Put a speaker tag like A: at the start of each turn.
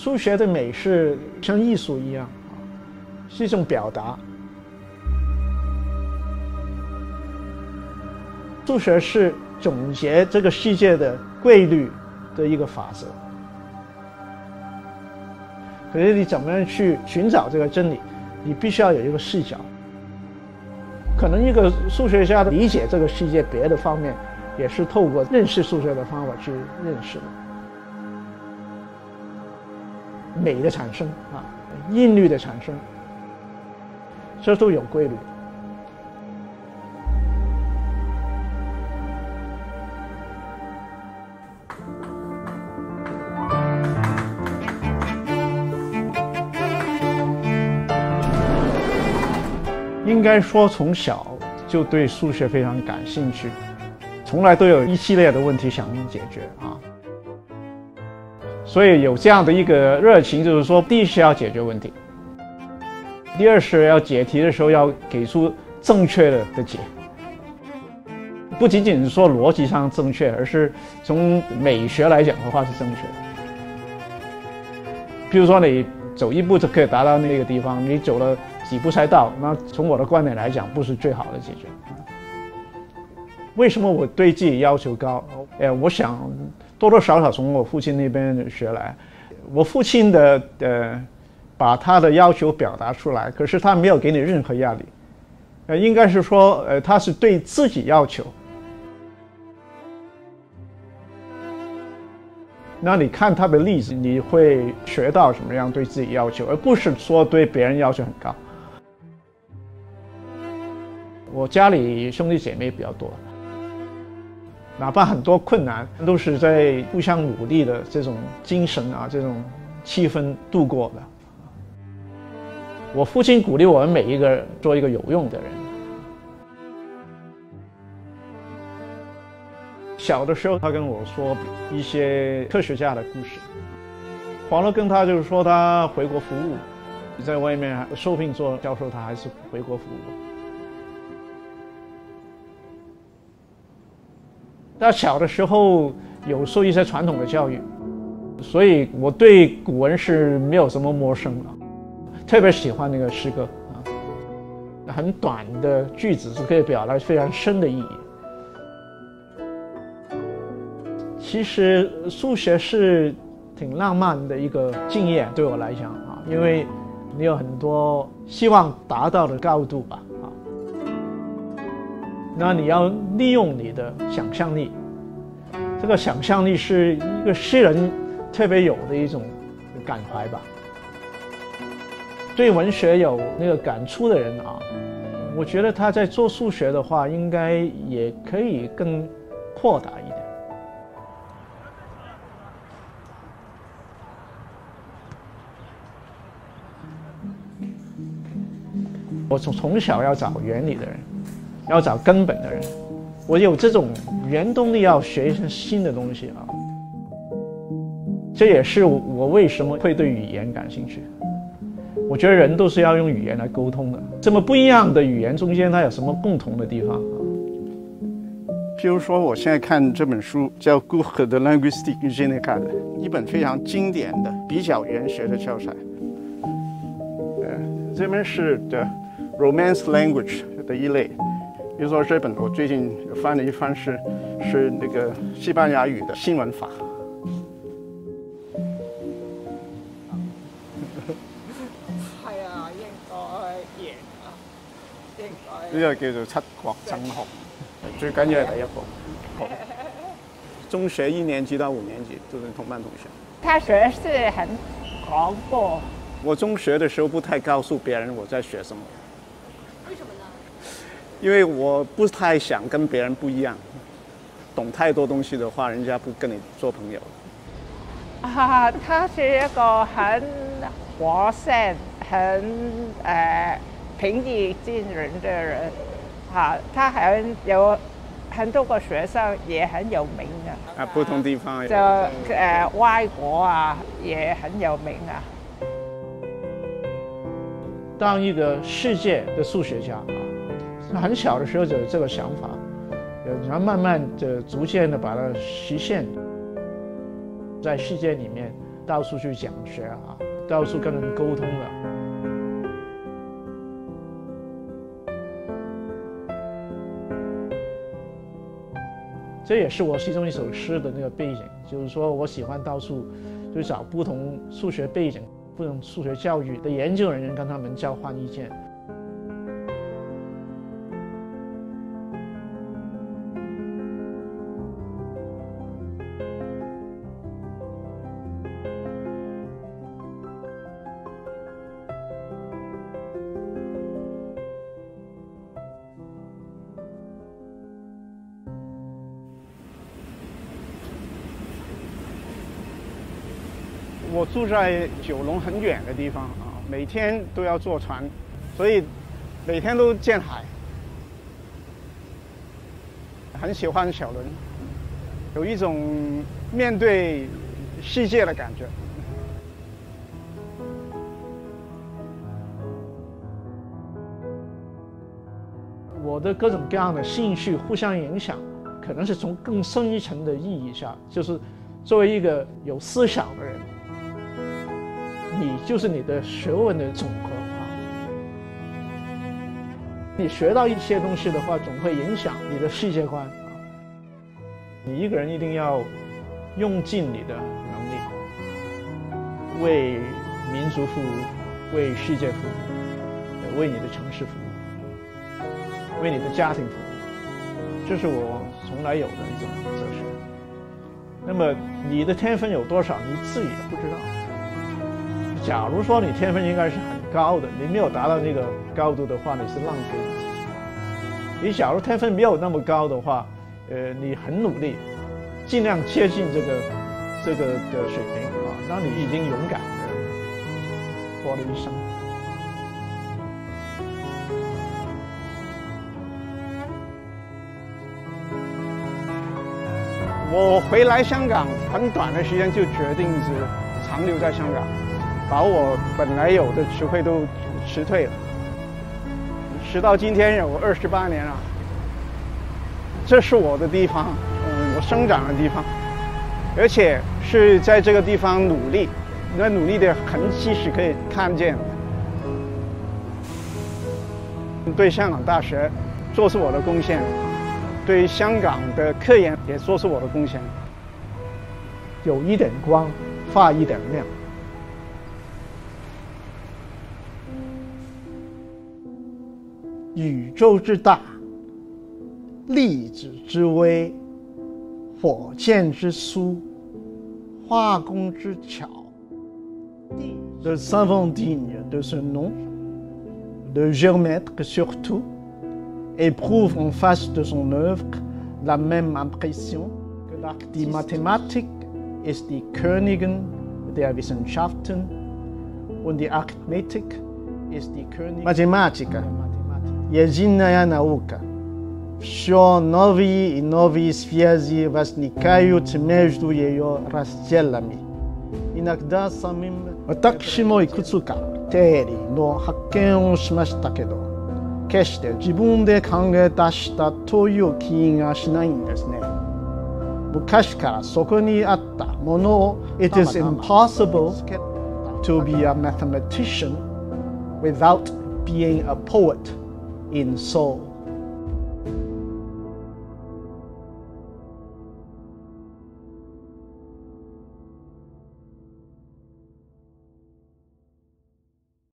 A: 数学的美是像艺术一样，是一种表达。数学是总结这个世界的规律的一个法则。可是你怎么样去寻找这个真理？你必须要有一个视角。可能一个数学家理解这个世界别的方面，也是透过认识数学的方法去认识的。美的产生啊，韵律的产生，这都有规律。应该说，从小就对数学非常感兴趣，从来都有一系列的问题想解决啊。所以有这样的一个热情，就是说必须要解决问题。第二是要解题的时候要给出正确的的解，不仅仅是说逻辑上正确，而是从美学来讲的话是正确的。比如说你走一步就可以达到那个地方，你走了几步才到？那从我的观点来讲，不是最好的解决。为什么我对自己要求高？哎，我想。多多少少从我父亲那边学来，我父亲的呃，把他的要求表达出来，可是他没有给你任何压力，呃，应该是说，呃，他是对自己要求。那你看他的例子，你会学到什么样对自己要求，而不是说对别人要求很高。我家里兄弟姐妹比较多。哪怕很多困难都是在互相努力的这种精神啊，这种气氛度过的。我父亲鼓励我们每一个人做一个有用的人。小的时候，他跟我说一些科学家的故事。黄乐跟他就是说，他回国服务，在外面受聘做教授，他还是回国服务。那小的时候有受一些传统的教育，所以我对古文是没有什么陌生的，特别喜欢那个诗歌啊，很短的句子是可以表达非常深的意义。其实数学是挺浪漫的一个经验，对我来讲啊，因为你有很多希望达到的高度吧。那你要利用你的想象力，这个想象力是一个诗人特别有的一种感怀吧。对文学有那个感触的人啊，我觉得他在做数学的话，应该也可以更阔达一点。我从从小要找原理的人。要找根本的人，我有这种原动力，要学一些新的东西啊。这也是我为什么会对语言感兴趣。我觉得人都是要用语言来沟通的。这么不一样的语言中间，它有什么共同的地方啊？譬如说，我现在看这本书叫《Google 的 Language g e n e c a l 一本非常经典的、比较原学的教材。呃，这边是的 Romance Language 的一类。比如说，这本我最近翻了一翻，是是那个西班牙语的新闻法。
B: 啊，应该
A: 呢个叫做七国爭雄，最紧要第一步。中学一年级到五年级都是同班同学。
B: 他学是很廣博。
A: 我中学的时候不太告诉别人我在学什么。因为我不太想跟别人不一样，懂太多东西的话，人家不跟你做朋友。
B: 啊，他是一个很和善、很呃平易近人的人，他很有很多个学生也很有名的。
A: 啊，不同地方。
B: 就呃外国啊也很有名啊。
A: 当一个世界的数学家。很小的时候就有这个想法，然后慢慢的、逐渐的把它实现，在世界里面到处去讲学啊，到处跟人沟通的。这也是我其中一首诗的那个背景，就是说我喜欢到处，去找不同数学背景、不同数学教育的研究人员，跟他们交换意见。
C: 我住在九龙很远的地方啊，每天都要坐船，所以每天都见海，很喜欢小轮，有一种面对世界的感觉。
A: 我的各种各样的兴趣互相影响，可能是从更深一层的意义下，就是作为一个有思想的人。你就是你的学问的总和啊！你学到一些东西的话，总会影响你的世界观。你一个人一定要用尽你的能力，为民族服务，为世界服务，为你的城市服务，为你的家庭服务，这是我从来有的一种哲学。那么你的天分有多少，你自己也不知道。假如说你天分应该是很高的，你没有达到那个高度的话，你是浪费。你假如天分没有那么高的话，呃，你很努力，尽量接近这个、这个的水平啊，那你已经勇敢过一生。
C: 我回来香港很短的时间就决定是长留在香港。把我本来有的词汇都辞退了，直到今天有二十八年了。这是我的地方，嗯，我生长的地方，而且是在这个地方努力，那努力的痕迹是可以看见的。对香港大学做出我的贡献，对香港的科研也做出我的贡献，
A: 有一点光，发一点亮。宇宙之大，粒子之微，火箭之苏，化工之巧。t h e savantigne de ce nom, de géomètre surtout éprouve en face de son œuvre la même impression que la mathématique est le Königin der Wissenschaften und die Arithmetik ist die Königin der m a t h e m a t i s c h jedyna nauka. Все новые и новые связи возникают между ее разделами. Иногда самим 私もいくつか定理の発見をしましたけど、決して自分で考え出したという気がしないんですね。昔からそこにあったものを It is impossible to be a mathematician without being a poet in soul.